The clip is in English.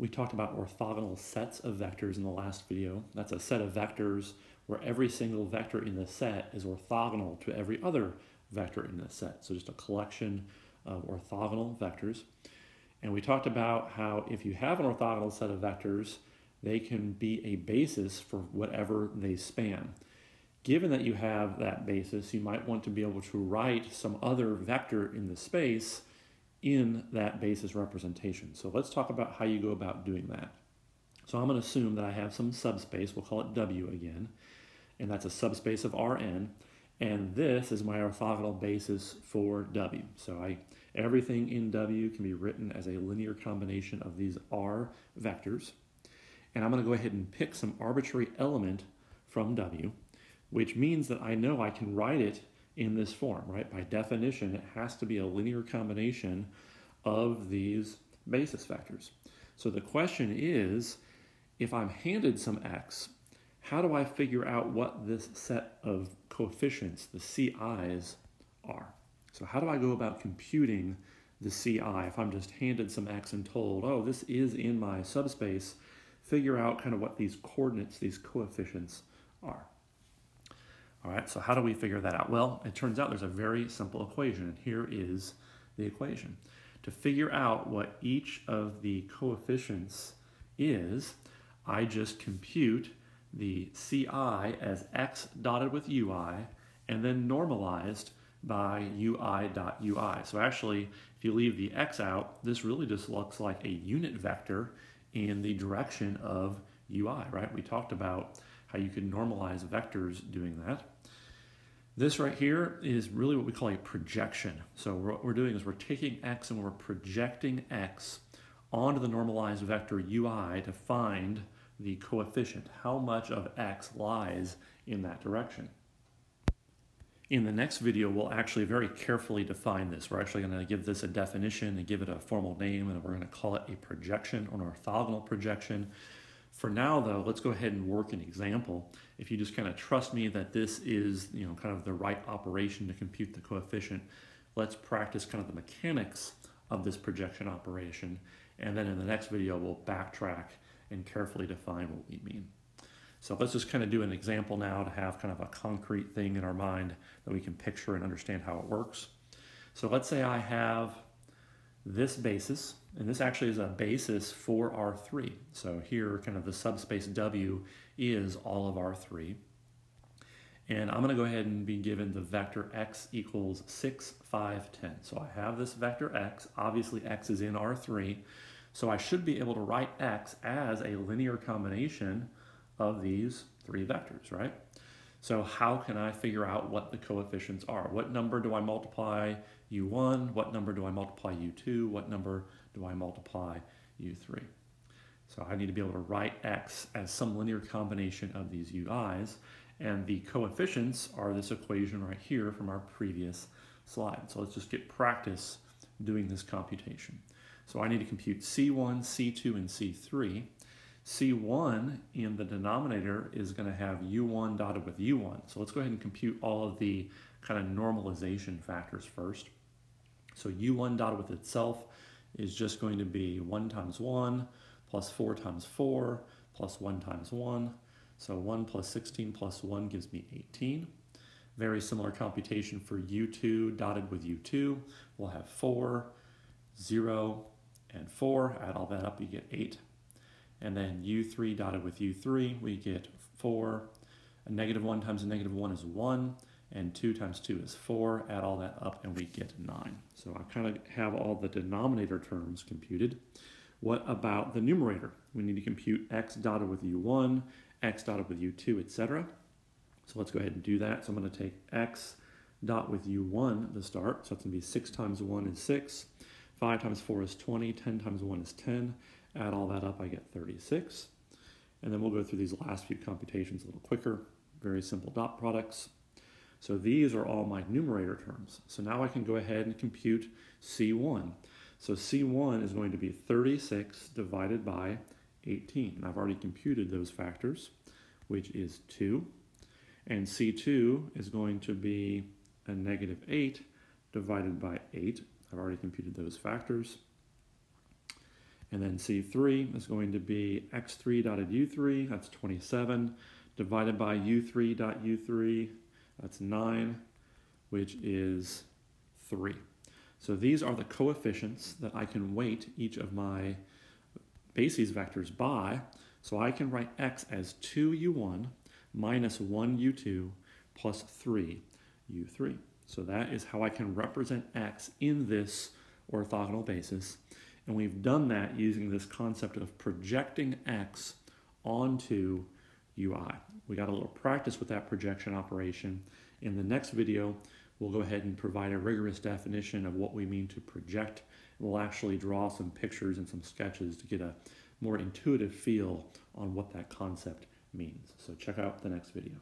We talked about orthogonal sets of vectors in the last video. That's a set of vectors where every single vector in the set is orthogonal to every other vector in the set. So just a collection of orthogonal vectors. And we talked about how if you have an orthogonal set of vectors, they can be a basis for whatever they span. Given that you have that basis, you might want to be able to write some other vector in the space in that basis representation. So let's talk about how you go about doing that. So I'm going to assume that I have some subspace, we'll call it W again, and that's a subspace of Rn, and this is my orthogonal basis for W. So I everything in W can be written as a linear combination of these R vectors. And I'm going to go ahead and pick some arbitrary element from W, which means that I know I can write it in this form, right? By definition, it has to be a linear combination of these basis vectors. So the question is, if I'm handed some x, how do I figure out what this set of coefficients, the CIs, are? So how do I go about computing the CI if I'm just handed some x and told, oh, this is in my subspace, figure out kind of what these coordinates, these coefficients are. All right, so how do we figure that out? Well, it turns out there's a very simple equation, and here is the equation. To figure out what each of the coefficients is, I just compute the CI as x dotted with ui, and then normalized by ui dot ui. So actually, if you leave the x out, this really just looks like a unit vector in the direction of ui, right? We talked about how you can normalize vectors doing that. This right here is really what we call a projection. So what we're doing is we're taking x and we're projecting x onto the normalized vector ui to find the coefficient, how much of x lies in that direction. In the next video, we'll actually very carefully define this. We're actually going to give this a definition and give it a formal name, and we're going to call it a projection or an orthogonal projection. For now, though, let's go ahead and work an example. If you just kind of trust me that this is, you know, kind of the right operation to compute the coefficient, let's practice kind of the mechanics of this projection operation. And then in the next video, we'll backtrack and carefully define what we mean. So let's just kind of do an example now to have kind of a concrete thing in our mind that we can picture and understand how it works. So let's say I have this basis, and this actually is a basis for R3. So here, kind of the subspace W is all of R3. And I'm going to go ahead and be given the vector x equals 6, 5, 10. So I have this vector x. Obviously, x is in R3. So I should be able to write x as a linear combination of these three vectors, right? So how can I figure out what the coefficients are? What number do I multiply u1? What number do I multiply u2? What number do I multiply u3? So I need to be able to write x as some linear combination of these ui's, and the coefficients are this equation right here from our previous slide. So let's just get practice doing this computation. So I need to compute C1, C2, and C3. C1 in the denominator is going to have U1 dotted with U1. So let's go ahead and compute all of the kind of normalization factors first. So U1 dotted with itself is just going to be 1 times 1 plus 4 times 4 plus 1 times 1. So 1 plus 16 plus 1 gives me 18. Very similar computation for U2 dotted with U2. We'll have 4, 0, and 4. Add all that up, you get 8. And then u3 dotted with u3, we get 4. A negative 1 times a negative 1 is 1, and 2 times 2 is 4. Add all that up, and we get 9. So I kind of have all the denominator terms computed. What about the numerator? We need to compute x dotted with u1, x dotted with u2, etc. So let's go ahead and do that. So I'm going to take x dot with u1 to start. So it's going to be 6 times 1 is 6. 5 times 4 is 20. 10 times 1 is 10. Add all that up, I get 36. And then we'll go through these last few computations a little quicker. Very simple dot products. So these are all my numerator terms. So now I can go ahead and compute C1. So C1 is going to be 36 divided by 18. And I've already computed those factors, which is 2. And C2 is going to be a negative 8 divided by 8. I've already computed those factors. And then C3 is going to be x3 dotted u3, that's 27, divided by u3 dot u3, that's 9, which is 3. So these are the coefficients that I can weight each of my basis vectors by. So I can write x as 2u1 minus 1u2 plus 3u3. So that is how I can represent x in this orthogonal basis. And we've done that using this concept of projecting x onto ui. We got a little practice with that projection operation. In the next video, we'll go ahead and provide a rigorous definition of what we mean to project. We'll actually draw some pictures and some sketches to get a more intuitive feel on what that concept means. So check out the next video.